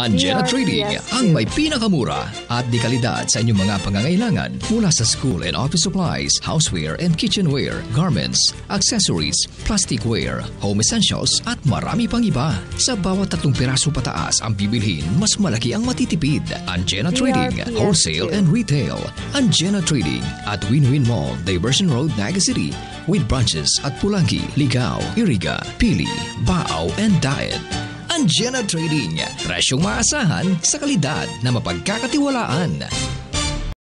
Angela Trading, yes, ang may pinakamura at di kalidad sa inyong mga pangangailangan mula sa school and office supplies, houseware and kitchenware, garments, accessories, plasticware, home essentials at marami pang iba. Sa bawat tatlong piraso pataas ang bibilhin, mas malaki ang matitipid. Angela Trading, yes, Wholesale yes. and Retail. Angela Trading at Win-Win Mall, Diversion Road, Naga City with branches at Pulangi, Ligao, Iriga, Pili, Bao and Diet. Angela Trading, presyong maasahan sa kalidad na mapagkakatiwalaan.